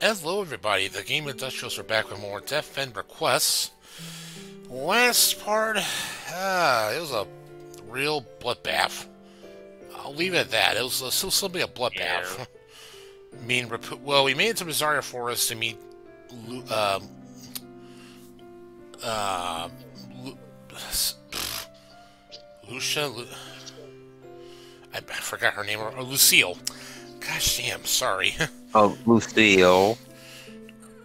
Hello, everybody. The Game Industrials are back with more Death End requests. Last part, uh, it was a real bloodbath. I'll leave it at that. It was still simply a bloodbath. Yeah. I mean, well, we made it to Rosaria Forest to meet, Lu- um, uh, Lu- Lucia. Lu- I, forgot her name. Or, or Lucille. Gosh damn, sorry. Oh, Lucille.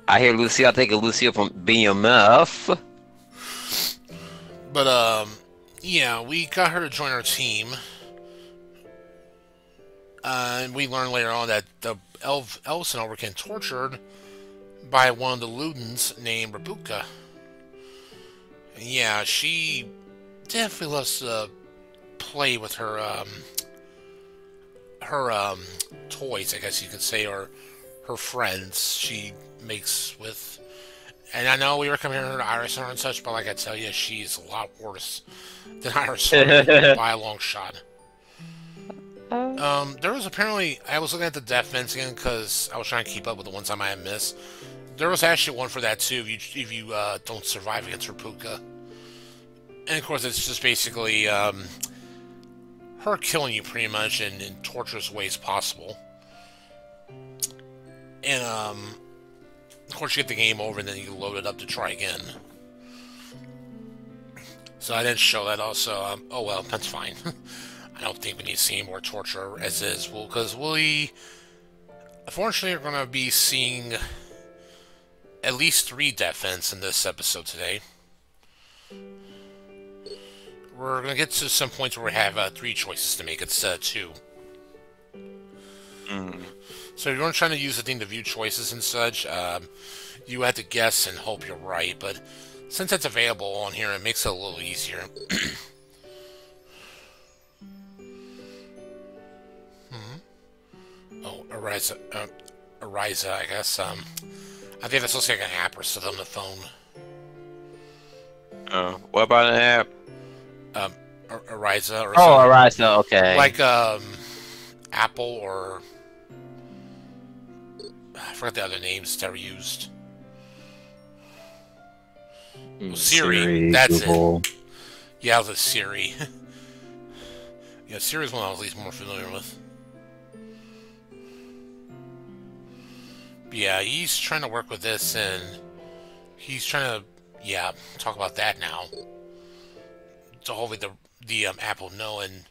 I hear Lucille. I think of Lucille from BMF. But um, yeah, we got her to join our team. Uh, and we learned later on that the Elv elves getting tortured by one of the Ludens named Rabuka. Yeah, she definitely loves to play with her um, her um, toys, I guess you could say, or her friends she makes with. And I know we were comparing her to Iris and such, but like I tell you, she's a lot worse than Iris by a long shot. Um, there was apparently I was looking at the death vents again because I was trying to keep up with the ones I might have missed. There was actually one for that too. If you, if you uh, don't survive against Rapuka, and of course it's just basically um, her killing you pretty much in, in torturous ways possible. And um, of course you get the game over and then you load it up to try again. So I didn't show that also. Um, oh well, that's fine. I don't think we need to see more torture as is, well, because we, unfortunately, are going to be seeing at least three death ends in this episode today. We're going to get to some points where we have uh, three choices to make instead of two. Mm. So if you're trying to use the thing to view choices and such, um, you have to guess and hope you're right, but since it's available on here, it makes it a little easier. Oh, Ariza, uh, Ariza, I guess. Um, I think that's looks like an app or something on the phone. Oh, what about an app? Um, Ariza or Oh. So okay. Like um, Apple or I forgot the other names that were used. Mm, Siri, that's it. Google. Yeah, it was a Siri. yeah, Siri's one I was at least more familiar with. But yeah, he's trying to work with this, and he's trying to, yeah, talk about that now. So hopefully the the um, Apple know and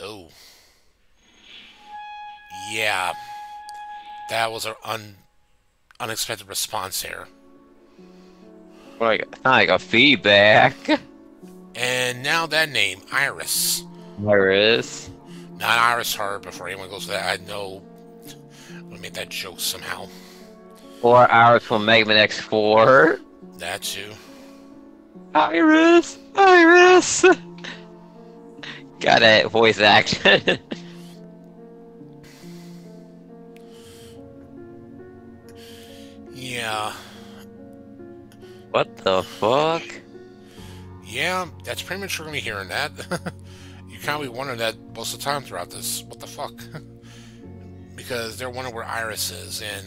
oh, yeah, that was an un, unexpected response there. Like, like a feedback. And now that name, Iris. Iris. Not Iris Heart, before anyone goes to that, I know. I made that joke somehow. Or Iris from Mega Man X4. That too. Iris. Iris. Got that voice action. Yeah. what the fuck? Yeah, that's pretty much you're gonna hearing that. you kind of be wondering that most of the time throughout this. What the fuck? because they're wondering where Iris is, and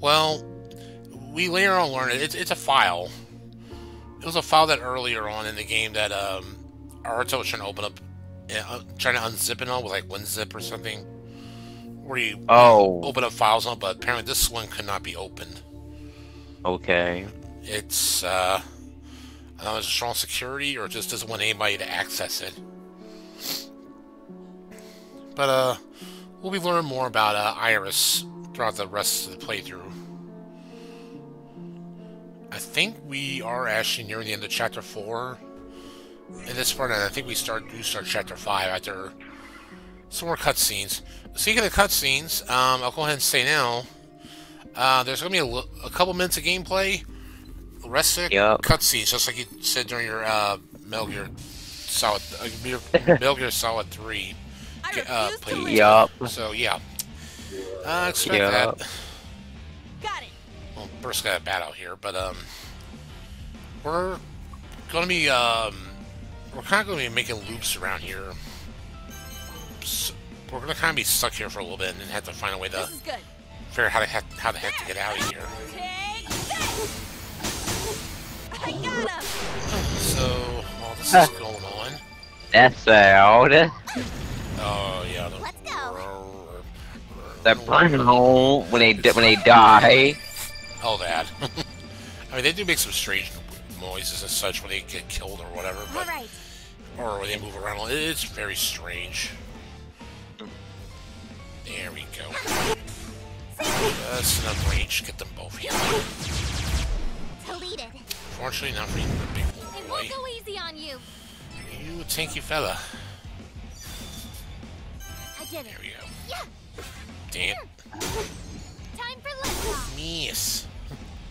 well, we later on learned it. It's, it's a file. It was a file that earlier on in the game that um, Aruto was trying to open up, uh, trying to unzip it all with like WinZip or something, where you Oh, open up files on, but apparently this one could not be opened. okay. It's uh, I don't know, it's strong security or it just doesn't want anybody to access it. But uh, we'll be learning more about uh, Iris throughout the rest of the playthrough. I think we are actually near the end of chapter four. In this part, and I think we start do start chapter five after some more cutscenes. Speaking of cutscenes, um, I'll go ahead and say now. Uh, there's gonna be a, a couple minutes of gameplay. The rest of it, Yep. cutscenes, just like you said during your uh, Metal Gear Solid, uh, Metal Gear Solid Three. I uh, refuse to Yup. So yeah, uh, expect Yep. that. Got it. Well, first got a bat out here, but um, we're gonna be um, we're kind of gonna be making loops around here. S we're gonna kind of be stuck here for a little bit and then have to find a way to This is good. figure out how, to ha how the heck to get out of here. Take this! I got him! So, while this is going on... That's out. Oh, yeah. The, Let's go. They're punching home when they when they die. Oh, that. I mean, they do make some strange noises and such when they get killed or whatever, but Alright. or when they move around. It's very strange. There we go. That's enough range. Get them both here. Deleted. Fortunately, not for you, the big It won't go easy on you. You tinky fella. I did it. There we go. Yeah. Damn. Time for liftoff. Yes.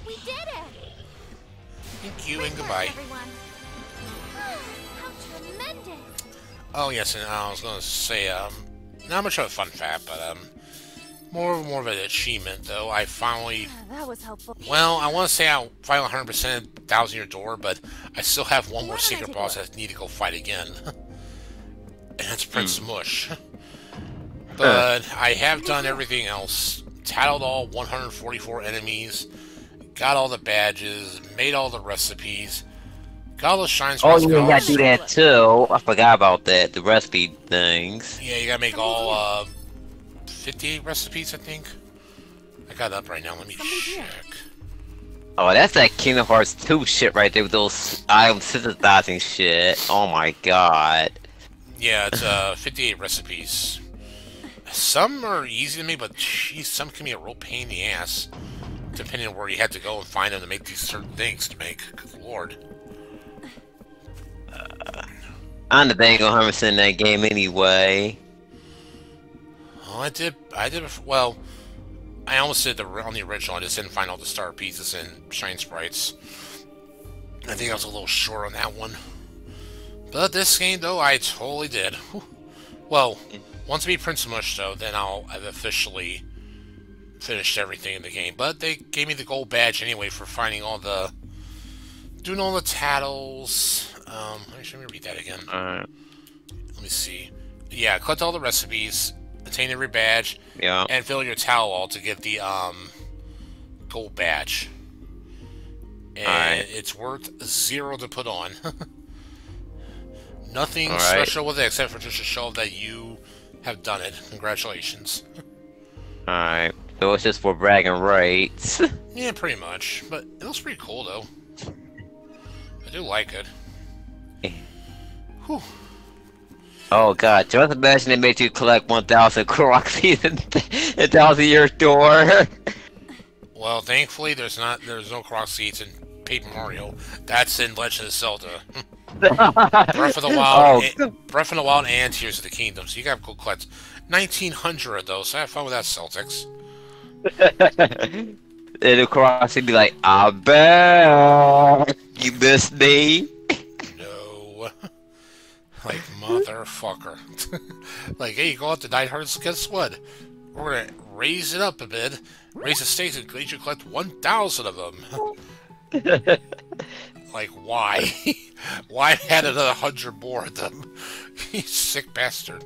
We did it. Thank you and Great work, goodbye. everyone. How tremendous. Oh yes, and I was gonna say, um, not much of a fun fact, but um, more more of an achievement though. I finally, That was helpful. well, I want to say I finally 100% Thousand Year Door, but I still have one more Why don't I secret boss that I need to go fight again, and it's Prince Mush. But I have done everything else. Tattled all 144 enemies, got all the badges, made all the recipes, got all the shine Oh, yeah, you gotta do that too. I forgot about that. The recipe things. Yeah, you gotta make all uh, 58 recipes, I think. I got up right now. Let me check. Oh, that's that Kingdom Hearts 2 shit right there with those item synthesizing shit. Oh my god. Yeah, it's uh 58 recipes. Some are easy to make, but geez, some can be a real pain in the ass, depending on where you had to go and find them to make these certain things to make. Good lord. I'm the on Hermes in that game anyway. Well, I did. I did. Well, I almost did the on the original. I just didn't find all the star pieces and shine sprites. I think I was a little short on that one. But this game, though, I totally did. Well, once I beat Prince Mush, though, then I'll have officially finished everything in the game. But they gave me the gold badge anyway for finding all the, doing all the tattles. Um, actually, let me read that again. Alright. Let me see. Yeah, collect all the recipes, attain every badge, Yeah. and fill your towel all to get the um gold badge. And Alright. it's worth zero to put on. Nothing special with it except for just to show that you have done it. Congratulations. Alright. So it's just for bragging rights. Yeah, pretty much. But it looks pretty cool though. I do like it. Whew. oh god, just imagine they made you collect 1,000 Croxies in a thousand year door. Well, thankfully there's not there's no Korok seeds in Paper Mario. That's in Legend of Zelda. Breath of the Wild, Oh, and, Breath of the Wild, and Tears of the Kingdom. So you got to go collect 1,900 of those. So have fun with that, Celtics. and the Croxie be like, I bet you missed me. No, like motherfucker. like, hey, you go out to Night Hearts. Guess what? We're gonna raise it up a bit, raise the stakes, and you collect 1,000 of them. like, why? why add another hundred more of them? you sick bastard.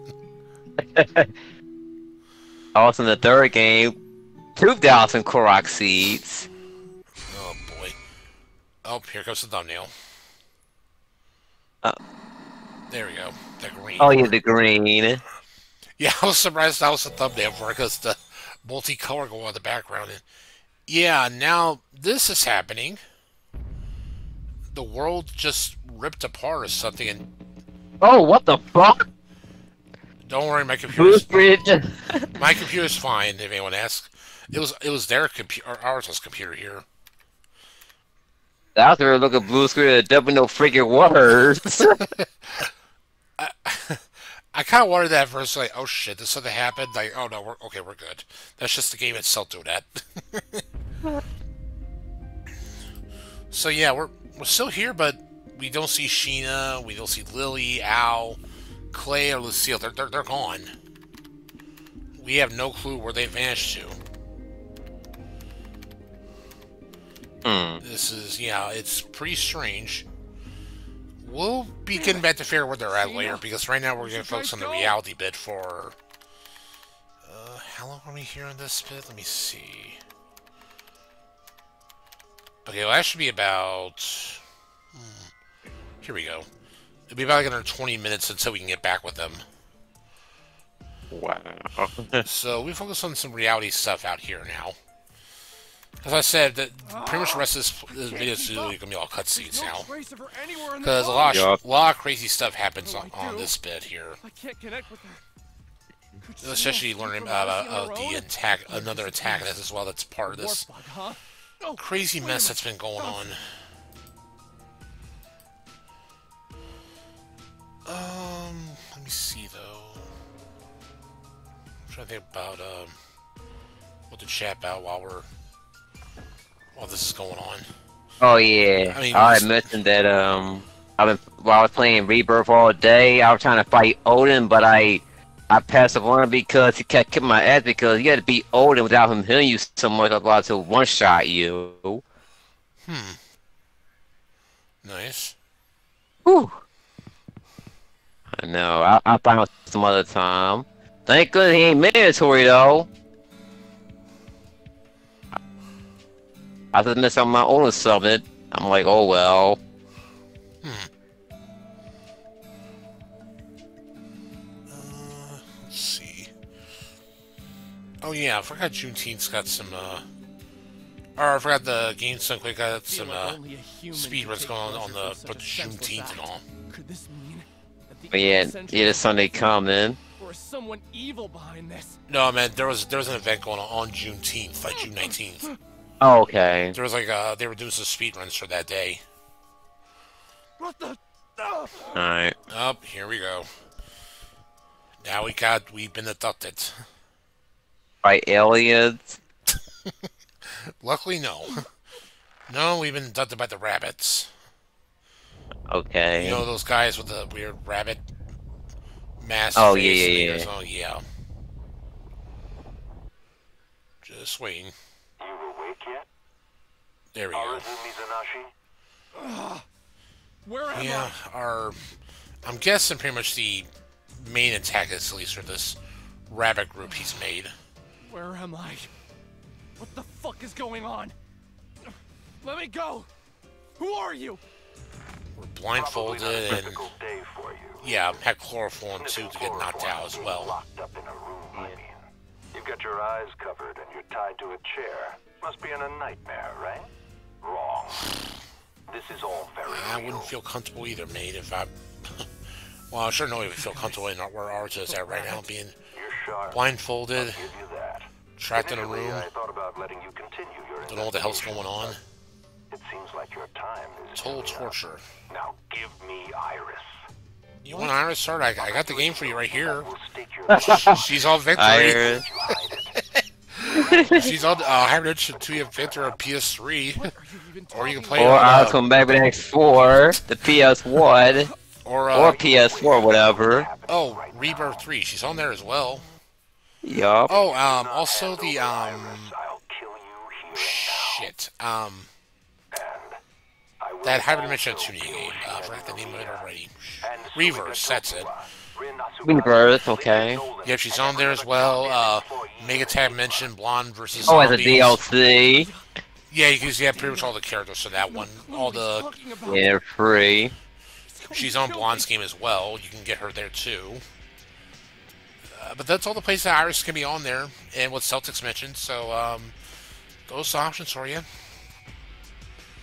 Also in the third game, 2,000 Korok seeds. Oh boy. Oh, here comes the thumbnail. Uh. there we go. The green. Oh yeah, the green. Yeah, I was surprised that was the thumbnail for it because the multicolor go on the background. And yeah, now this is happening. The world just ripped apart or something, and Oh, what the fuck? don't worry, my computer's my computer's fine. If anyone asks, it was it was their computer, ours was computer here. Out there looking blue screen and dumping no freaking words. I kind of wondered that first, like, oh shit, this something happened. Like, oh no, we're okay, we're good. That's just the game itself doing that. so yeah, we're we're still here, but we don't see Shina, we don't see Lily, Al, Clay, or Lucille. They're they're, they're gone. We have no clue where they vanished to. Hmm. This is yeah, it's pretty strange. We'll be getting back to figure out where they're at later because right now we're gonna focus on the reality bit for. Uh, how long are we we here in this bit? Let me see. Okay, well, that should be about... hmm, Here we go. It'll be about like another 20 minutes until we can get back with them. Wow. So we focus on some reality stuff out here now. As I said, that pretty much the rest of this, this video is going to be all cutscenes now. trace of her anywhere in the Because a lot, of, a lot of crazy stuff happens on, on this bit here. I can't connect with her. Especially learning come about uh, uh, the attack, another antagonist as well. That's part of this bug, huh? Crazy mess that's been going on. Um, let me see though. I'm trying to think about um what to chat about while we're while this is going on. Oh yeah. I mean, I, it's- mentioned that um I've been while I was playing Rebirth all day, I was trying to fight Odin, but I I passed up on him because he kept kicking my ass because you had to beat Odin without him healing you so much about to one shot you. Hmm. Nice. Whew. I know. I I'll find out some other time. Thank goodness he ain't mandatory though. I just missed on my own summit. I'm like, oh well. Uh, let's see. Oh yeah, I forgot Juneteenth's got some uh or I forgot the game Sunquake got feel some like uh only a human speed runs going on on the from but such a senseless Juneteenth and all. Could this mean that the yeah, essential yeah, the Sunday coming. or is someone evil behind this? No man, there was there was an event going on on Juneteenth, like June nineteenth. Oh, okay. There was like uh they were doing some speed runs for that day. What the? Oh, Alright. Up, here we go. Now we got we've been abducted. By aliens. Luckily no. No, we've been abducted by the rabbits. Okay. You know those guys with the weird rabbit mask? Oh, face yeah, yeah, yeah. Oh yeah. Just waiting. You yet? There we go. Arata Mizunashi? where am Yeah, our I'm guessing pretty much the main antagonist at least for this rabbit group he's made. Where am I? What the fuck is going on? Let me go. Who are you? We're blindfolded and day for you. yeah, had chloroform too to get knocked out as well. Locked up in a room, I mean. You've got your eyes covered and you're tied to a chair. Must be in a nightmare, right? Wrong. This is all very I real. wouldn't feel comfortable either, mate, if I Well, I sure know he would feel comfortable in where ours is at right now, being blindfolded, give you that. trapped in a room, I thought about letting you continue your don't know what the hell's going on. It seems like your time is Total nearly up. torture. Now give me Iris. You want Iris start? I, I got the game for you right here. We'll stake your She's all victory. Iris. You hide it. She's on uh, hybrid to be a Victor on PS3, Are you even or you can play Or on, uh, was going back with X4, the PS1, or or uh, PS4, whatever. oh Rebirth Three. She's on there as well. Yup. Oh, um, also the um, Iris, I'll kill you here shit, um, and that hybrid dimension tuning kill game. Uh, I forgot the name of it already. And Reverse, that's it. Tokuwa, Rin Asuka, Rebirth, okay. Yep, she's on there as well. Uh, employee Megatab mentioned Blonde versus Oh, as a Zombies. DLC. Yeah, you have pretty much all the characters for that one. All the? Yeah, free. she's on Blonde's game as well. You can get her there too. Uh, but that's all the places that Iris can be on there, and what Celtics mentioned. So um, those options for you.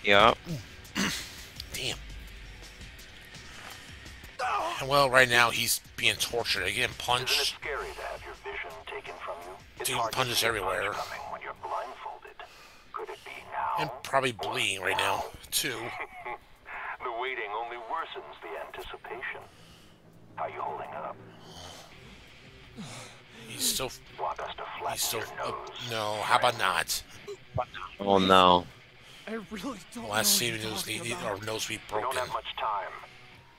Yeah. Damn. And well, right now he's being tortured. Again, Isn't it punched. scary to have your vision taken from you? Dude, punches see a punch everywhere. when you're blindfolded. Could it be now? And probably bleeding right now, too. the waiting only worsens the anticipation. How you holding up? He's still. Want us to He's still. Uh, no, how about not? Oh no. I really don't Last scene what you're knows talking need about. our nose be broken. We don't have much time.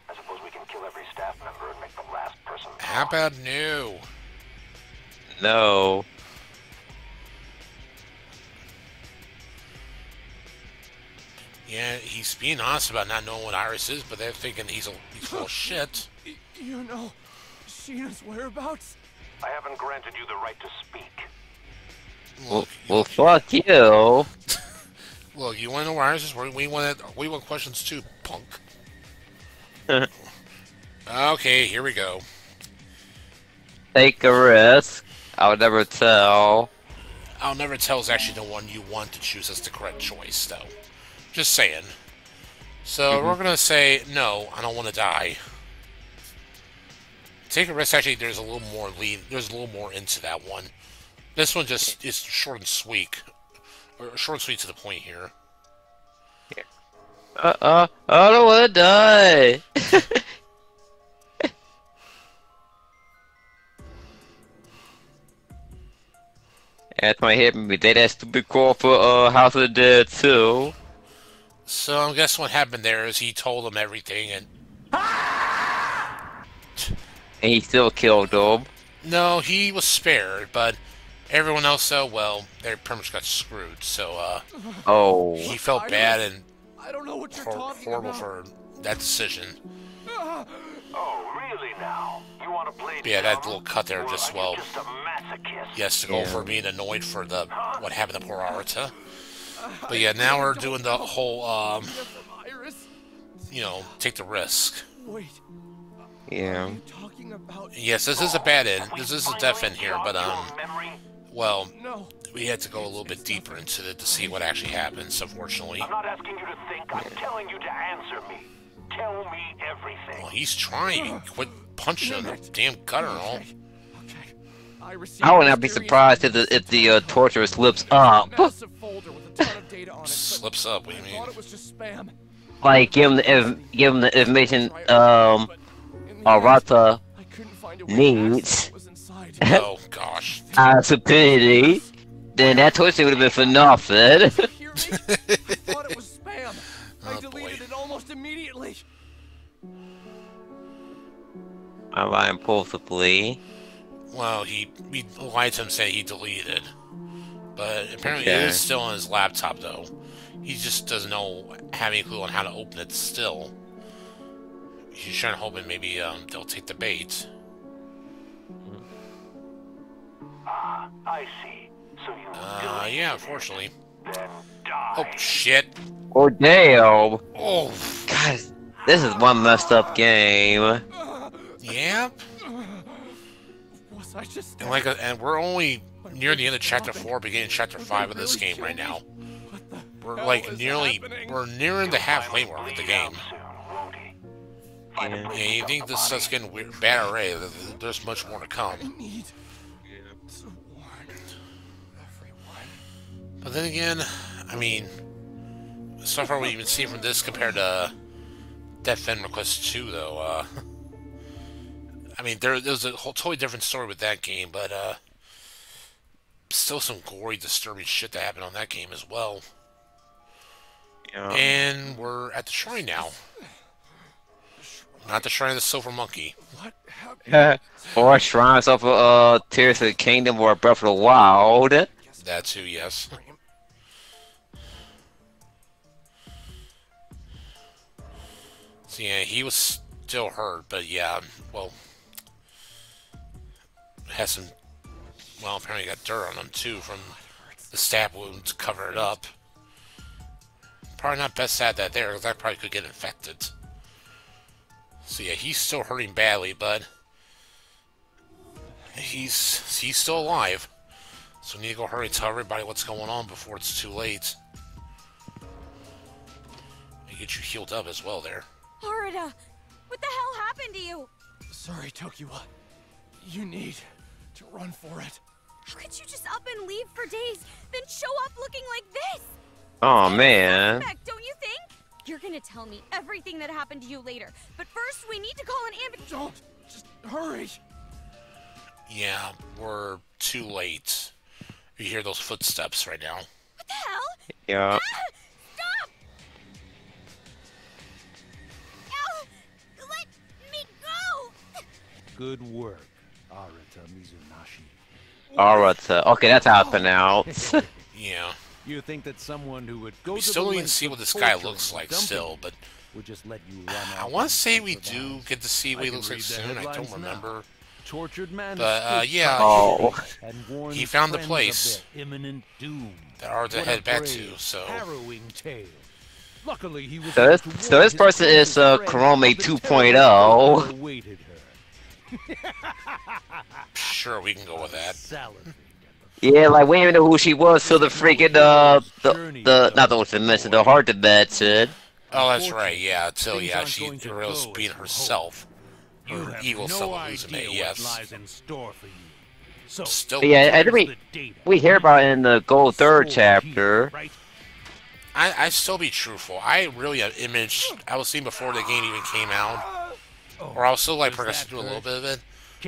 I suppose we can kill every staff member and make the last person. How talk. about no? No. Yeah, he's being honest about not knowing what Iris is, but they're thinking he's a he's full of shit. You know Shina's whereabouts? I haven't granted you the right to speak. Well, Look, well, fuck you. look, you want to know where ours is? We we want we want questions too, punk. okay, here we go. Take a risk. I'll never tell. I'll never tell is actually the one you want to choose as the correct choice, though. Just saying. So we're gonna say no. I don't want to die. Take a risk. Actually, there's a little more lead. There's a little more into that one. This one just is short and sweet, or short and sweet to the point here. Uh, uh, I don't want to die. That's my hit me. They that stupid call for uh House of the Dead too. So I guess what happened there is he told them everything, and And he still killed them. no, he was spared, but everyone else, though, well, they pretty much got screwed. So uh, Oh. he felt I bad don't- and I don't know what you're hor- talking horrible about. for that decision. Oh, really now? You want to play Yeah, that little cut there just are well- just? Yes, to go Yeah. for being annoyed for the what happened to poor Arata. But yeah, now we're doing the whole, um, You're from Iris? you know, take the risk. Wait, Yeah. are you talking about? Yes, this is a bad end. This is a death end here, but um, well, No. we had to go a little bit deeper into it to see what actually happens. Unfortunately, I'm not asking you to think. I'm telling you to answer me. Tell me everything. well, he's trying. Quit punching him, in the damn gutter and all. Okay. Okay. I. I would not be surprised if the if the uh, torture slips up. Massive folder with a ton of data on it. but Slips up. What do you mean? it was just spam. Like give him the inf- give him the information um But in the end, Arata I couldn't a way needs. access what was inside. Oh gosh. uh stupidity. Then that torture would have been for nothing. You hear me? I thought it was spam. I Oh, deleted boy. It almost immediately. I lie impulsively. Well, he he lied to him saying he deleted, but apparently Okay. it is still on his laptop though. He just doesn't know have any clue on how to open it still. He's trying to hope it maybe um, they'll take the bait. Ah, I see. So you Uh, yeah, it, unfortunately. Then die. Oh shit! Oh damn! Oh, God, this is one messed up game. yeah. Was I just? And like, uh, and we're only near the end of chapter four, beginning chapter five of this game right now. We're like nearly, we're nearing the halfway mark of the game. out soon, won't he? Find a Yeah. place Yeah, to you think this body? starts getting weird, bad already? th- th- There's much more to come. But then again, I mean, so far what you've been seeing from this compared to Death End Request 2, though, uh, I mean, there, there's a whole totally different story with that game, but, uh, still some gory, disturbing shit that happened on that game as well. Yeah. And we're at the shrine now. Not the shrine of the Silver Monkey. What happened? or Shrines of uh Tears of the Kingdom or Breath of the Wild. That too, yes. yeah, he was still hurt, but yeah, well, has some. Well, apparently got dirt on him too from the stab wound to cover it up. Probably not best to have that there, because that probably could get infected. So yeah, he's still hurting badly, but he's he's still alive. So we need to go hurry tell everybody what's going on before it's too late. And get you healed up as well there. Arata, what the hell happened to you? Sorry, Tokiwa. You need to run for it. How could you just up and leave for days, then show up looking like this? Oh man. Suspect, don't you think? You're gonna tell me everything that happened to you later, but first we need to call an ambulance. Don't. Just hurry. Yeah, we're too late. You hear those footsteps right now. What the hell? Yeah. Ah, Good work, Arata Mizunashi. Alright. uh, Okay, that's out for now. Yeah. You think that someone who would go We still the don't even see what this guy looks like still, you but would just let you run I want to say we survive. do get to see what I he looks like soon. I don't headlines now. remember. tortured man. But, uh, yeah. Oh. He found the place. imminent doom. That are to What a head back to, so. harrowing tale. Luckily, he was So this- so this person is, closest uh, friends Kurome of 2.0. Sure, we can go with that. Yeah, like we didn't even know who she was till the freaking uh the the not the dimension, the heart said. Oh, that's right. Yeah, until yeah, she reveals being herself. You have evil no what yes. lies in store for you. So, Still, Yeah, think we we hear about it in the Gold Third chapter. right? I I still be truthful. I really have image. I was seeing before the game even came out, Oh, or I was still like Does progressing through a little bit of it.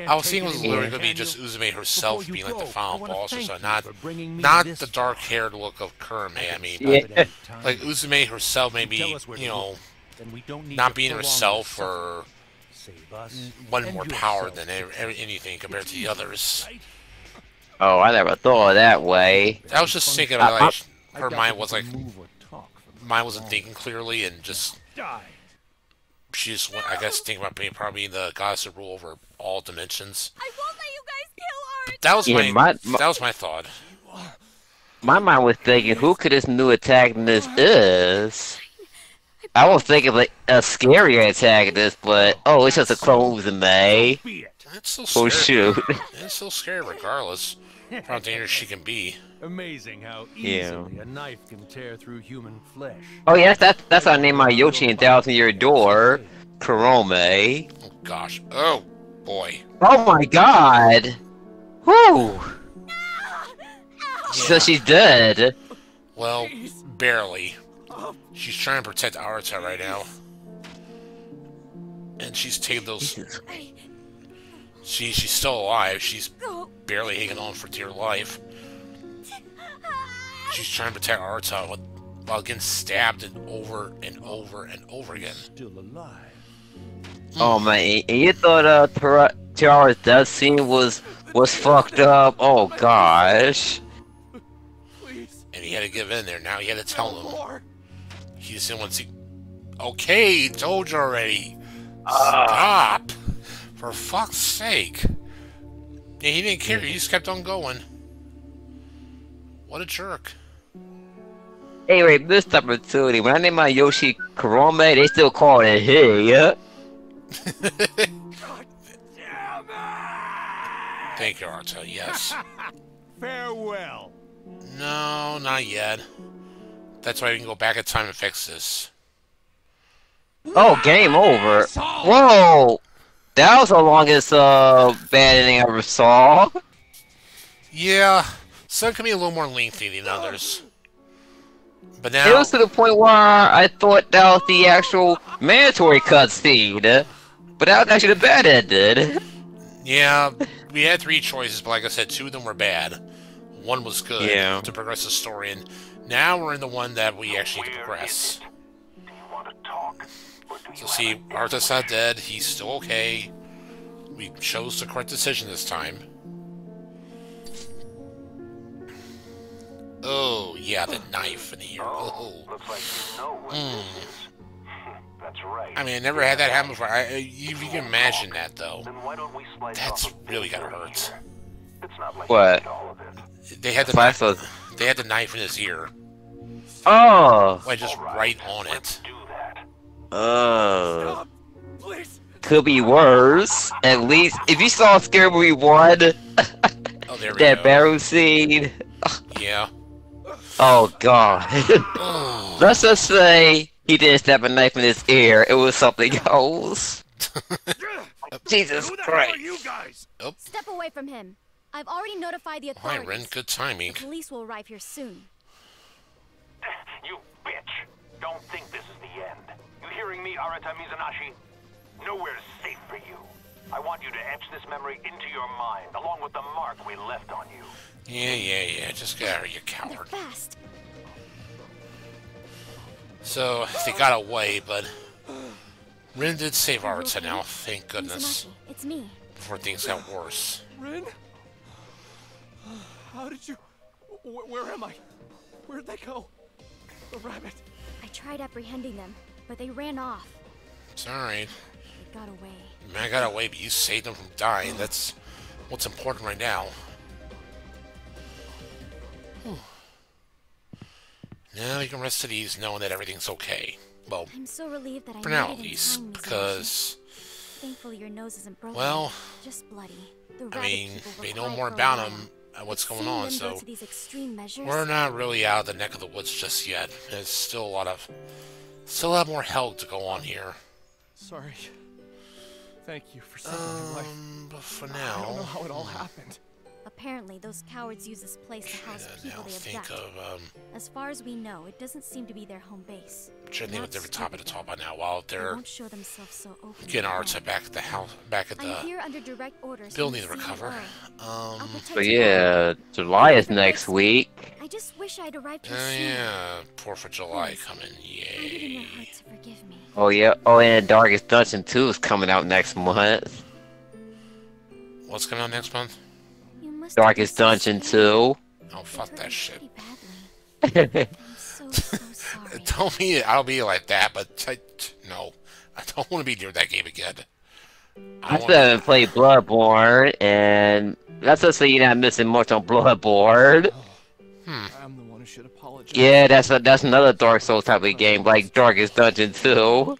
I was take seeing it it was literally going to be just? Uzume herself being like the go, final I wanna boss or something, not for bringing me not the dark-haired look of Kurome. I mean, Yeah. like Uzume herself, maybe Tell us where to you know, then we don't need not being herself or suffering. Save us one more power than please. ev- ev- anything compared to the others. Oh, I never thought of that way. I was just thinking about like her mind was like can move or talk from mine wasn't thinking clearly and just Die. She just went, I guess thinking about being probably the goddess of rule over all dimensions. I won't let you guys kill Art. That was Yeah, my, my- my- that was my thought. My mind was thinking, who could this new antagonist is? I was thinking like a scary antagonist, but oh, it's just a clone Uzume. Be May. It's still oh, scary. Oh shoot. It's still scary regardless. How dangerous she can be. Amazing how Yeah. easily a knife can tear through human flesh. Oh yes, that's that's how I named my Yoshi in Thousand Year Door, Kurome. Oh gosh. Oh boy. Oh my god. Whew. So she's dead. Well, barely. She's trying to protect Arata right now. And she's taking those. She she's still alive. She's barely hanging on for dear life. She's trying to protect Arta with- while getting stabbed and over and over and over again. Still alive. Oh man, and you thought uh Tara- Tiara's death scene was was fucked up? Oh gosh. Please. And he had to give in there. Now he had to tell no them. more. He just didn't want to see. Okay, told you already. Stop! For fuck's sake. Yeah, he didn't care. He just kept on going. What a jerk. Anyway, missed opportunity. When I named my Yoshi Kurome, they still call it hey, yeah? God damn it! Thank you, Arta. Yes. Farewell. No, not yet. That's why we can go back in time and fix this. Oh, game over. Whoa! That was the longest uh bad ending I ever saw. Yeah, some can be a little more lengthy than others. But now... It was to the point where I thought that was the actual mandatory cutscene. But that was actually the bad ending. yeah, we had three choices, but like I said, two of them were bad. One was good Yeah. to progress the story, and now we're in the one that we actually can Where progress. is it? Do you want to do So see, have a Arta's not dead. He's still okay. We chose the correct decision this time. Oh, yeah, the knife in here. Oh, Oh. looks like you know what Mm. this is. That's right. I mean, I never had that happen before. I, I, you, you can imagine that, though. Then why don't we slice That's really bit gotta hurt. It's not like What? all of it. They had the knife, was- they had the knife in his ear. Oh. Like just right on it. do. Oh. Could be worse. At least, if you saw Scary Movie 1, Oh, there we that go. barrel scene. Yeah. Oh god. Oh. Let's just say he didn't stab a knife in his ear. It was something else. Jesus Who the hell are Christ. you guys? Step away from him. I've already notified the Hi, authorities. Ren. Good timing. The police will arrive here soon. You bitch! Don't think this is the end. You hearing me, Arata Mizunashi? Nowhere's safe for you. I want you to etch this memory into your mind, along with the mark we left on you. Yeah, yeah, yeah. Just get out of here, They're coward. fast. So, they got away, but... Rin did save Arta now, thank goodness. it's me. Before things got worse. Rin? How did you... Wh- where am I? Where'd they go? The rabbit. I tried apprehending them, but they ran off. It's alright. It got away. Man, I got away, but you saved them from dying. That's what's important right now. Whew. Now you can rest at ease knowing that everything's okay. Well, I'm so relieved that I for made now it at in least, time, Miss because, Thankfully, your nose isn't broken. well, just bloody. The I mean, they know more about while. them and what's going on, so these extreme measures, we're not really out of the neck of the woods just yet. There's still a lot of, still a lot more hell to go on here. Sorry. Thank you for saving my life. Um, but for now, I don't know how it all happened. Apparently, those cowards use this place to house uh, people they think abduct. of um, As far as we know, it doesn't seem to be their home base. which I think a Not different topic to stupid, talk though. about now. While They they're won't show themselves so openly. getting at Arta back at the house, back at the I'm here under direct orders. from building to recover. Um, protect But yeah, July is next week. I just wish I'd arrived here oh sooner. yeah, poor for July Please. coming. I needed your Yay! heart to forgive me. Oh yeah. Oh, and Darkest Dungeon 2 is coming out next month. What's coming out next month? You must Darkest Dungeon 2. Oh fuck that shit. I'm so, so sorry. Don't be I'll be like that, but I, no, I don't want to be near that game again. I I still haven't played Bloodborne, and that's just so you're not missing much on Bloodborne. Hmm. I'm the one who should apologize. Yeah, that's a, that's another Dark Souls type of game, like Darkest Dungeon 2.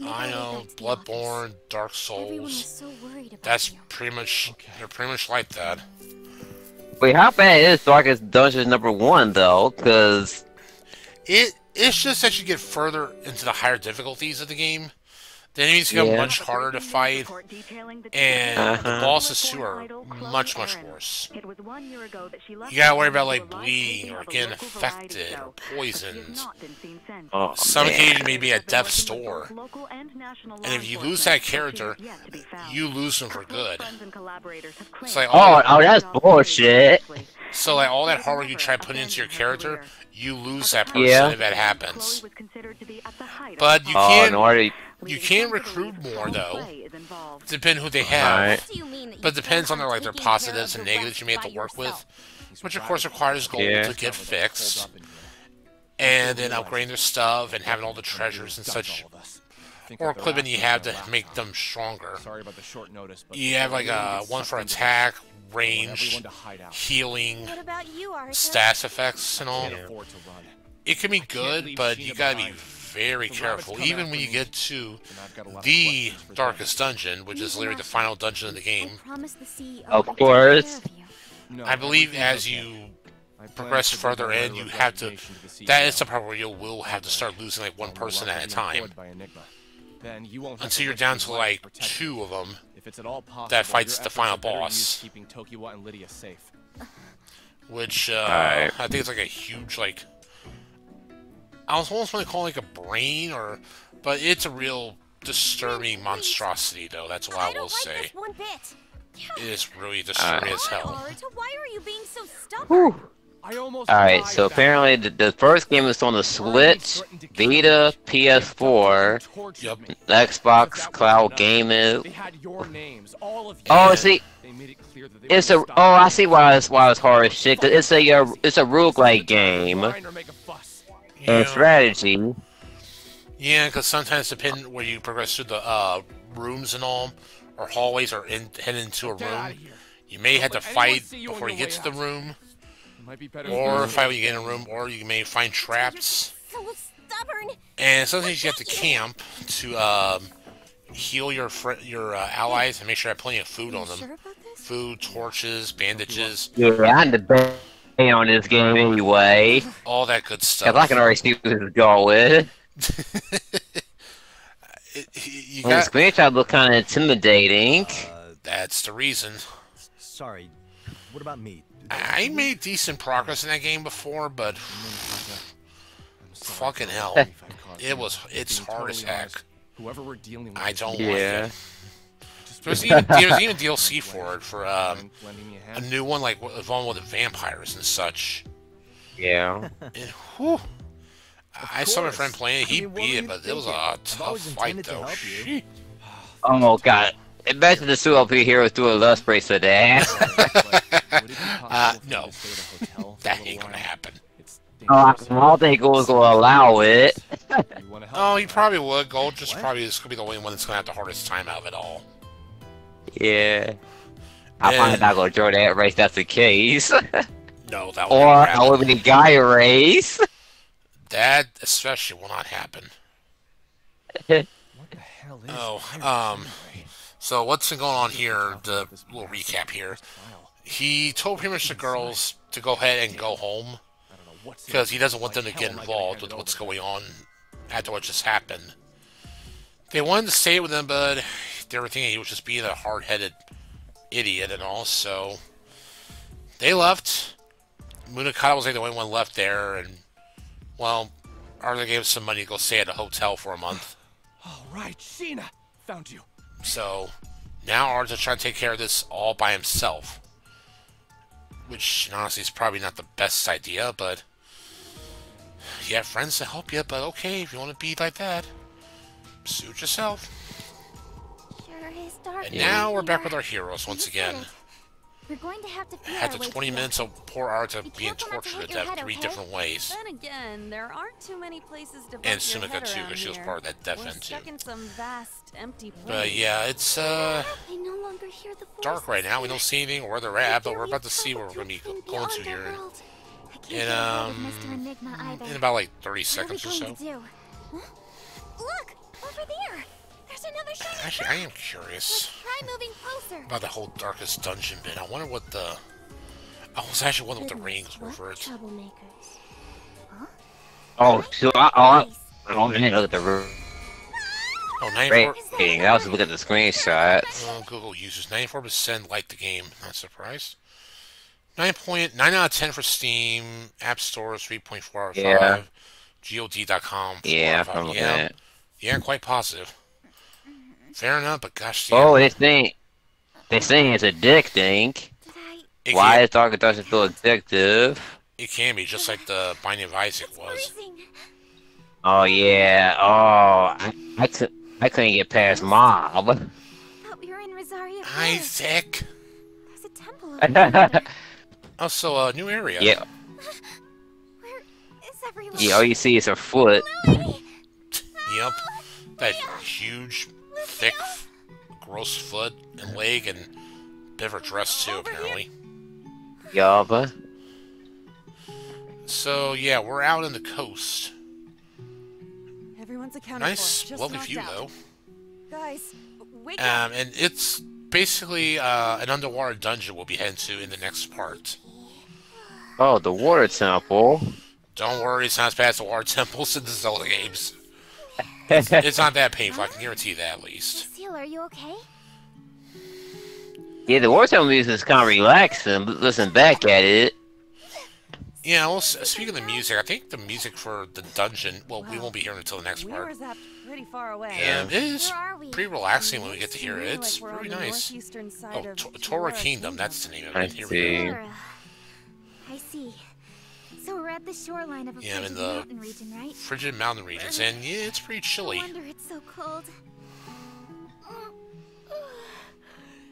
Let's I our way know back office. Bloodborne, Dark Souls. so worried about That's you. pretty much they're pretty much like that. Wait, how bad is Darkest Dungeon number one though? Cause It it's just that you get further into the higher difficulties of the game, the enemies become Yeah. much harder to fight, and Uh-huh. the bosses too are much much worse. It was one year ago that she left You gotta worry about like to a live bleeding or getting local infected or show. She has poisoned. not been seen since. oh Some man. occasion maybe Has at been death's door. and national And law if you lose that enforcement, but she character, is yet to be found. You lose them for good. friends and collaborators have It's like all Oh, oh, that's bullshit. so like all that hard work you try putting into your character, you lose that person Yeah. if that happens. Chloe was considered to be at the height of But you. Oh, can't- no wonder. You can recruit more though. play is who they have. Alright. What do you mean that But you depends on their like their taking care of positives and negatives you may have to work with, which of course requires gold Yeah. to get fixed, and then upgrading their stuff and having all the treasures and such, or equipment you have to make them stronger. Sorry about the short notice, but You have like a one for attack, range, healing, What about you, Arthur? stats effects, and all. afford to run. It can be good, but you gotta be behind. Very careful. Even when you me, get to And I've got a lot of the questions for them. darkest dungeon, which is literally the final dungeon of the game. the Of course. care of you. No, I believe as you progress further in, you have to. That is the part where you will have to start losing like one person at a time, employed by Enigma. Then you won't until to you're down to like two of them. If it's at all possible, that fights the final boss. keeping Tokiwa and Lydia safe. Which uh, Alright. I think it's like a huge like. I was almost going to call it like a brain or, but it's a real disturbing monstrosity though. That's what I I will like say. one bit. It is really disturbing as hell. Arthur, why are you being so? I almost Alright, so apparently the, the first game is on the Switch, Vita, PS4, Yep. Xbox, Cloud Gaming. They had your names, all of you. Oh, Yeah. see, They made it clear that they it's a. Oh, I see why it's why it's hard as shit. 'cause it's a uh, it's a roguelike game Whine or make a fuss. and Yeah. strategy. Yeah, because sometimes depending where you progress through the uh, rooms and all, or hallways, or in, head into a Get room, you may have to Don't let anyone fight you before you get to the room, It might be better or than fight when you get in a room, or you may find traps. So stubborn. And sometimes you have to camp to um, heal your fr- your uh, allies and make sure you have plenty of food on them. sure about this? Food, torches, bandages, Yeah, I'm the best on this game anyway. all that good Cause stuff. I can already see where this is going. It- you And the got, screenshot look kind of intimidating. Uh, that's the reason. sorry. What about me? I made decent progress in that game before, but Fucking hell. the grief I've caused it was it's hard as heck. Whoever we're dealing with, I don't evil. like it. Just There's even there's even DLC for it for um, Mind lending me a a new one like with one with the vampires and such. Yeah. And whew, I saw my friend playing it. I He mean, beat it, you but it was a tough fight intended to though. help Oh god. Imagine the two up here through a lust brace of that. Would it be possible Uh, no. to stay at a hotel for a That ain't gonna happen. It's Oh, I dangerous. don't think it was allow it. You wanna help Oh, he probably would. Gold just probably is gonna be the only one that's gonna have the hardest time out of it all. Yeah. I And- not gonna join that race. That's the case. No, that will or I happen. will be Guy race. That especially will not happen. What the hell is Oh, Iris um. So what's been going on here? The little recap here. He told pretty much the girls to go ahead and go home I don't know what's because he doesn't want them to get am I gonna involved with what's going on after what just happened. They wanted to stay with him, but they were thinking he was just being a hard-headed idiot and all. So they left. Munakata was like the only one left there, and well, Arata gave him some money to go stay at a hotel for a month. All right, Shina. Found you. So now Arata's trying to take care of this all by himself. Which honestly is probably not the best idea, but you have friends to help you, but okay, if you want to be like that, suit yourself. Sure is dark. And now we're back with our heroes once again. it. We're going to have to feel After our 20 to minutes of poor Arata Be being careful not to tortured hit to your death head, three okay? different ways. Then again, there aren't too many places to bump And your Sumika too, because she was part of that death We're end too. in some vast, empty place. But yeah, it's uh I no longer hear the dark right now. We don't see anything or where they're at, but we're about to see where we're going to be going to here world. I can't in, get rid of um, Mr. Enigma either. in about like 30 what are we seconds or so. to do? Huh? Look! Over there! There's another shiny Actually, I am curious. Try moving closer. about the whole darkest dungeon bit. I wonder what the. I was actually wondering what the rings were for it. Troublemakers. Oh, so I, oh, I, oh, man, look at the room. Oh, Great. 94. I was looking at the screenshots. Oh, Google users 94% like the game. Not surprised. 9.9 out of 10 for Steam. App Store 3.4 out of 5. Yeah. GOD.com. 4 Yeah, out of I'm 5. looking Yeah, at it. yeah, quite positive. Fair enough, but gosh, yeah, Oh, they think they saying it's addicting. Did I? it, Why can, is Dark Dungeon so addictive? it can be just like the Binding of Isaac It's was. freezing. Oh yeah. Oh, I, I could I couldn't get past Mob. Thought we were in Rosaria Forest. Isaac. There's a temple over yonder. Also, a new area. yeah. Where is everyone? Yeah. All you see is a foot. Lily! Yep. That huge, thick, gross foot and leg and bit of a dress too, Over here. apparently. Yaba. So yeah, we're out in the coast. Everyone's accounted Nice, for. Just lovely knocked view out. though. Guys, wake up. Um, and it's basically uh, an underwater dungeon we'll be heading to in the next part. Oh, the water temple. Don't worry, it's not as bad as the water temples in the Zelda games. It's not that painful, I can guarantee you that at least. Seal, are you okay? Yeah, the water temple music is kind of relaxing. Listen back at it. Yeah, well, speaking of the music, I think the music for the dungeon, well, we won't be hearing until the next we part. pretty far away. And it is Where are we? pretty relaxing when we get to hear it. It's like pretty nice. Oh, of Tor- Toura Toura Kingdom, that's the name of I it. Here we see. go. Laura. I see. So we're at the shoreline of a Yeah, I'm in the mountain region, right? Frigid mountain regions, and yeah, it's pretty No chilly. wonder it's so cold.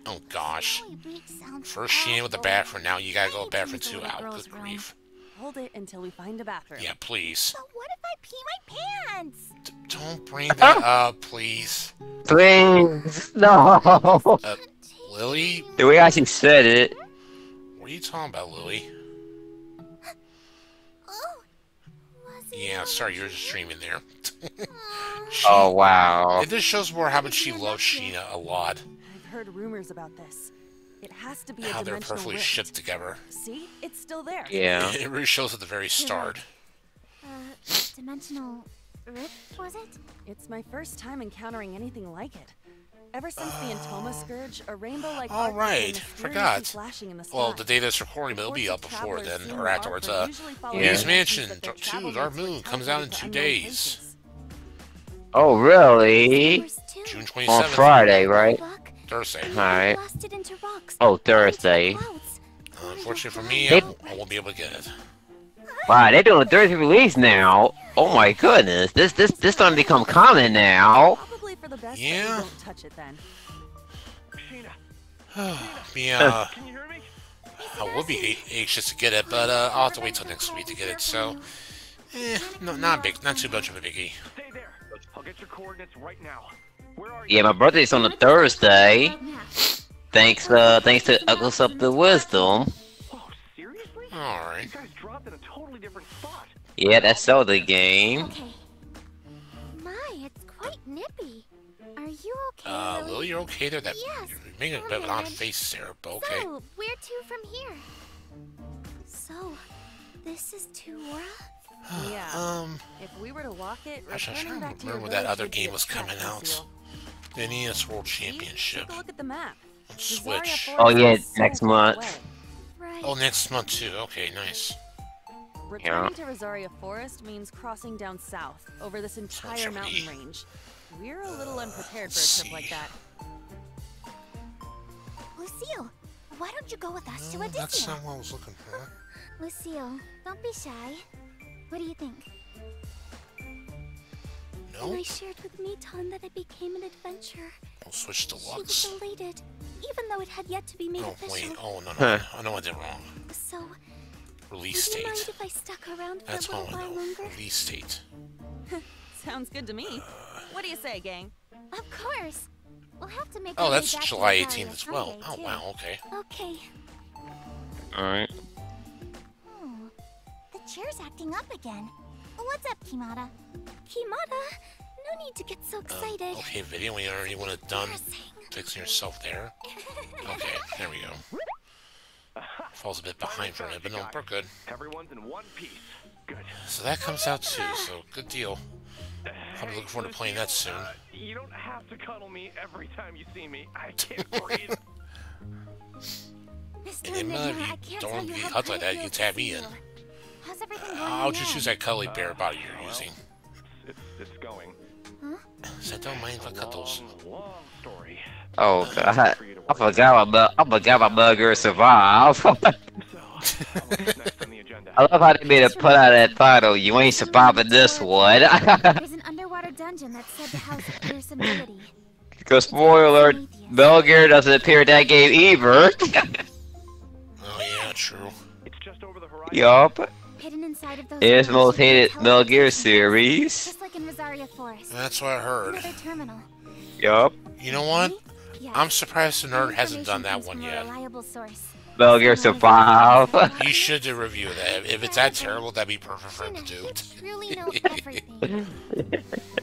Oh gosh. Holy bleak sounds First she in with the bathroom, now you gotta go I need to bathroom use the two little out. Good grief. Hold it until we find a bathroom. Yeah, please. But what if I pee my pants? D- don't bring that up, please. Please, no. Uh, Lily? The way I actually said it. What are you talking about, Lily? Yeah, sorry, you're just streaming there. She- Oh wow. It just shows more how much she loves Shina a lot. I've heard rumors about this. It has to be a How they're perfectly rift. shipped together. See? It's still there. Yeah. It really shows at the very start. Uh, dimensional rift, was it? It's my first time encountering anything like it. Ever since the Entoma Scourge, a rainbow-like arc has been right. mysteriously Forgot. flashing in the sky. Well, the day this recording, but it'll be up before then, or afterwards. would Uh, Yeah. Luigi's directions Mansion that 2, travel Dark Moon, comes out in two days. places. Oh really? Yours too. June On Friday, right? Thursday. Alright. blasted. Oh, fell into the Thursday. Uh, unfortunately for me, I They- won't, I won't be able to get it. Wow, they're doing a Thursday release now. Oh my goodness, this this this starting to become common now. Probably for best that Yeah. we don't touch it then. Yeah, Can you hear me? I would be anxious to get it, but uh, I'll have to wait till next week to get it. So, eh, no, not big, not too much of a biggie. Stay there. I'll get your coordinates right now. Where are you? Yeah, my birthday's on a Thursday. Thanks, uh, thanks to Uncles Up the Wisdom. Whoa, seriously? Alright. You guys dropped in a totally different spot. Yeah, that's all the game. Okay. My, it's quite nippy. Are you okay, Uh, Lily? Lily, you're okay there? That Yes, you're making a bit of an odd face, Sarah, but okay. So, where to from here? So, this is Toura? Yeah. Um, If we were to walk it, Gosh, I should back to your remember that other game was coming out. Lucille. the NES World Championship. Look at the map. on Rosaria Switch. Oh, yeah, is so next month. Right. Oh, next month too. Okay, nice. Returning to Rosaria Forest means crossing down south over this entire mountain range. We're a little unprepared for a let's trip like that. Lucille, why don't you go with us to Uh, that's Odyssea? not what I was looking for. Lucille, don't be shy. What do you think? No? When I shared with Meton that it became an adventure, We'll switch to she was Lux. elated, even though it had yet to be made Oh, official. wait. Oh, no, no. Huh. I know I did wrong. So, Release would you mind date. if I stuck around for That's a all little I while know. longer? Release date. Sounds good to me. What do you say, gang? Of course. We'll have to make Oh, that's July 18th as well. someday, Oh, too. wow, okay. Okay. Alright. Oh, the chair's acting up again. What's up, Kimata? Kimata, no need to get so Um, excited. okay, video, we already want it done. Fixing yourself there. Okay, there we go. Falls a bit behind for a minute, but no, we're good. Everyone's in one piece. Good. So that comes out too, so good deal. I'll be looking forward to playing that soon. Uh, you don't have to cuddle me every time you see me. I can't breathe. Mr. And Emma, you I can't don't tell want to you be how hugged good like it that, you can feels tap to me see in. you. How's everything going I'll on just your use that cuddly bear body you're using. it's, it's going. So don't mind if I cut those. Long, long story. Oh god. I forgot my bu- I forgot my bugger survive. So, what's next on the agenda? I love how they made it put out that title. You ain't surviving this one. There's an underwater dungeon that's said to house a fearsome deity. Because spoiler alert, Metal doesn't appear in that game either. Oh yeah, true. It's just over the horizon. yup. Hidden inside of those It's rooms most should be a hated Metal Gear series. Just like in Rosaria Forest. That's what I heard. Another terminal. Yup. You know what? Yeah. I'm surprised the nerd hasn't done that one comes from a yet. reliable source. Metal Gear Survive. You should do a review of that. If it's that terrible, that'd be perfect for him to do.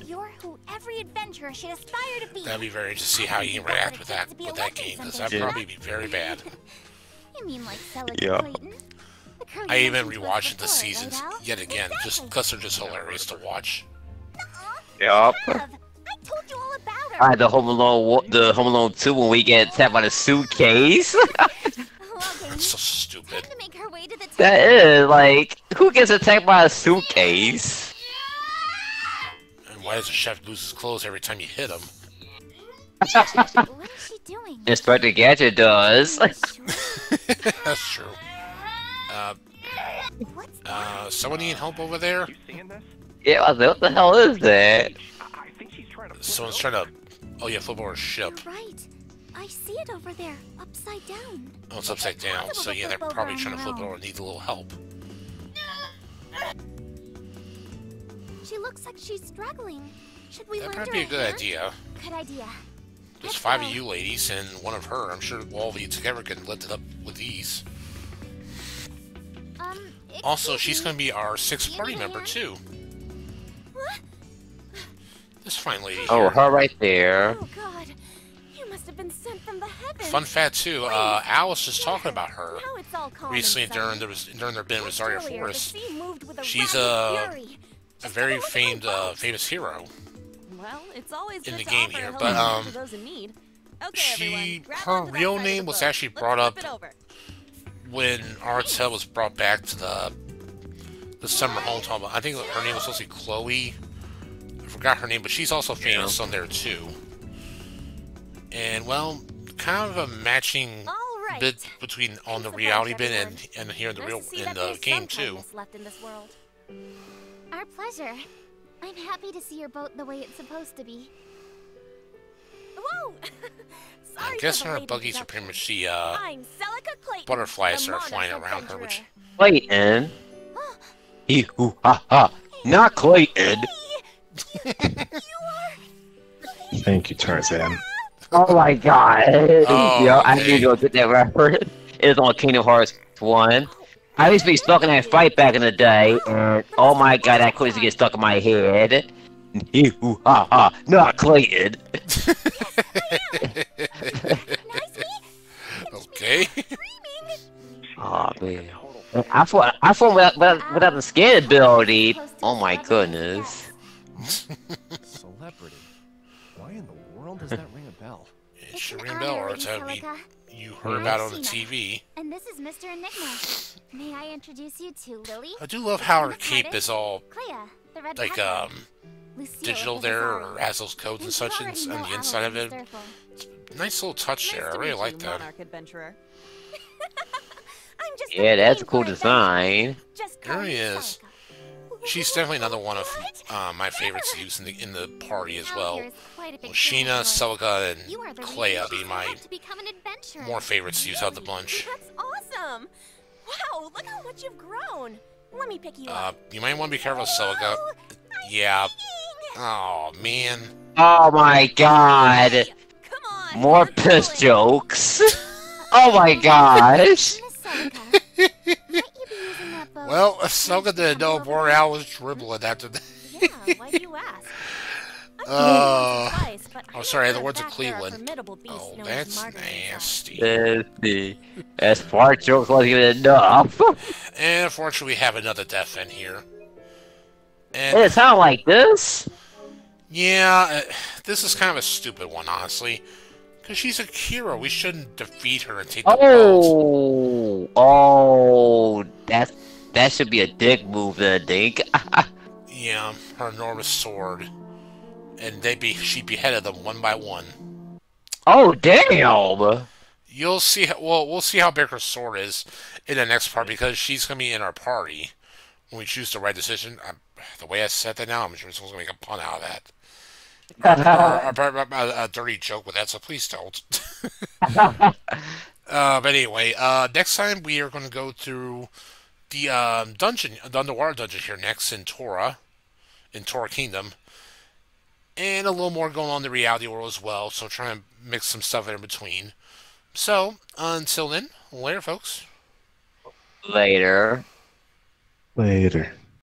every adventurer should aspire to be. That'd be very interesting to see how you interact with that with that game, because that'd probably be very bad. You mean like Celica Yeah. Clayton? I even mentioned to us rewatched the seasons right, yet again, just because they're just hilarious to watch. Yup. I told you all about her. I had the Home Alone, wa- the Home Alone 2 when we get attacked by the suitcase. That's so stupid. to make her way to the that is like, who gets attacked by a suitcase? And why does the chef lose his clothes every time you hit him? What is she doing? Inspector Gadget does. That's true. Uh, uh, someone need help over there? You seeing this? yeah, I was like, what the hell is that? I, I think she's trying to. Someone's trying to. Oh yeah, flip over a ship. You're right. I see it over there, upside down. Oh, it's upside down. So yeah, they're probably trying to flip it over and need a little help. She looks like she's struggling. Should we That'd lend probably her be a good hand? idea. Good idea. There's Let's five go. of you ladies and one of her. I'm sure all of you together can lift it up with ease. Um. Also, she's going to be our sixth party member hand. too. What? This fine lady Oh, here. her right there. Oh God! You must have been sent from the heavens. Fun fact too. Uh, Alice was talking about her Now it's all recently during sunny. the during their been with Just Rosaria earlier, the Forest. sea moved with a She's rabid a- fury. A very take look at famed uh, famous hero. Well, it's always In the game here, but, um, those in need. Okay, she- everyone, her real name was actually Let's brought up- When Arata was brought back to the the summer hometown, I think her name was supposed to be Chloe. I forgot her name, but she's also famous on there too. And well, kind of a matching All right. bit between on the reality bunch, bit and and here in the real to see in that the there's game some too. Kindness left in this world. Our pleasure. I'm happy to see your boat the way it's supposed to be. Whoa! Sorry I'm for guessing the her late buggies are pretty much the uh, I'm Celica Clayton, butterflies the that are flying around her, which adventurer. Clayton. Hee hoo ha ha. Not Clayton. Hey! Thank you, Tarzan. Oh my god. Oh, Yo, I need to go get that reference. It is was on Kingdom Hearts 1. I used to be stuck in that fight back in the day, and oh my god, that quiz get stuck in my head. Hee-hoo, ha ha, not Clayton. Okay. Oh man. I thought I thought without, without, without the scan ability. Oh my goodness. Celebrity. Why in the world does that ring a bell? It It's should ring a bell, or it's how we, Angelica. you heard about on the I've TV. And this is Mr. Enigma. May I introduce you to Lily? I do love how her cape is all Clea, the red like um Lucille, digital the there, or has those codes and you such already in, on the inside of and it. Sturful. Nice little touch there. I really like that. Adventurer. I'm just Yeah, that's a cool design. Just There he is. She's definitely another one of uh, my favorites to use in the in the party as Now well. Here's quite Well, Shina, fan. Celica, and the Clea reason being I my want to become an adventurer. more favorites to use out of the bunch. That's awesome! Wow, look how much you've grown. Let me pick you Uh, up. you might want to be careful, Celica. Yeah. Oh man. Oh my god. Come on. More piss it. jokes. Oh my gosh. Miss Celica, might you be using that bow Well, to Celica become didn't know over Boreal was dribbling after that. Yeah, why do you ask? Uh, Twice, but I oh, sorry, the words of Cleveland. Oh, that's nasty. Nasty. As fart jokes wasn't even enough. And unfortunately, we have another death in here. It And sound like this. yeah, uh, this is kind of a stupid one, honestly. Because she's a hero. We shouldn't defeat her and take the. Oh, oh, that that should be a dick move, then, Dink. Yeah, her enormous sword. And they be she beheaded them one by one. oh, damn. You'll see. Well, we'll see how big her sword is in the next part because she's gonna be in our party when we choose the right decision. i the way I said that now, I'm sure someone's gonna make a pun out of that. or, or- or- a, a dirty joke with that, so please don't. uh, but anyway, uh, next time we are going to go through the um, dungeon, the underwater dungeon here next in Toura, in Toura Kingdom, and a little more going on in the reality world as well. So trying to mix some stuff in between. So until then, later, folks. Later. Later.